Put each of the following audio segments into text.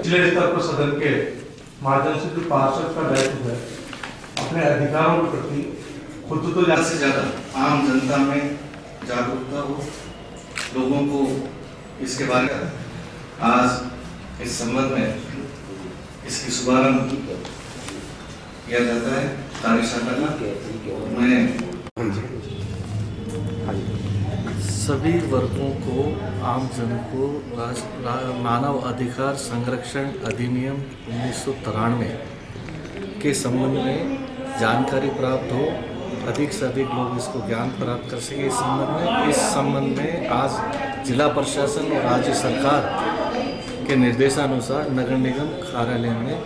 पिछले स्तर पर सदन के माध्यम से जो पार्षद का दायित्व है, अपने अधिकारों के प्रति खुद तो ज़्यादा से ज़्यादा आम जनता में जागरूकता हो, लोगों को इसके बारे में आज इस संबंध में इसकी शुभारंभ किया जाता है कार्यशाला का मैं सभी वर्गों को, आम जन को मानव अधिकार संरक्षण अधिनियम उन्नीस सौ तिरानवे के संबंध में जानकारी प्राप्त हो, अधिक से अधिक लोग इसको ज्ञान प्राप्त कर सके। इस संबंध में, इस संबंध में आज जिला प्रशासन और राज्य सरकार के निर्देशानुसार नगर निगम कार्यालय में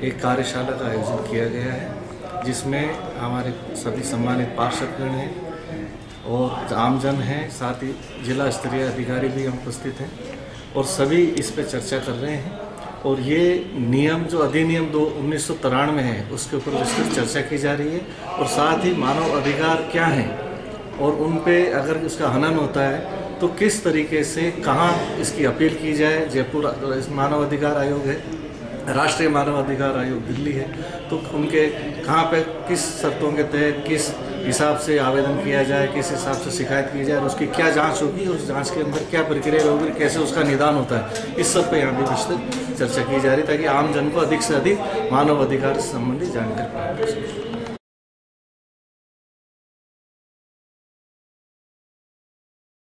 एक कार्यशाला का आयोजन किया गया है, जिसमें हमारे सभी सम्मानित पार्षदगण हैं। और आमजन हैं, साथ ही जिला स्तरीय अधिकारी भी उपस्थित हैं और सभी इस पे चर्चा कर रहे हैं। और ये नियम जो अधिनियम दो उन्नीस है, उसके ऊपर विस्तृत चर्चा की जा रही है और साथ ही मानव अधिकार क्या हैं और उन पे अगर उसका हनन होता है तो किस तरीके से कहाँ इसकी अपील की जाए? जयपुर, मानव अधिकार आयोग है। राष्ट्रीय मानवाधिकार आयोग दिल्ली है। तो उनके कहाँ पे किस शर्तों के तहत किस हिसाब से आवेदन किया जाए, किस हिसाब से शिकायत की जाए और उसकी क्या जाँच होगी, उस जाँच के अंदर क्या प्रक्रिया होगी, कैसे उसका निदान होता है, इस सब पे यहाँ पर विस्तृत चर्चा की जा रही ताकि आम जन को अधिक से अधिक मानव अधिकार संबंधी जानकारी प्राप्त हो सके।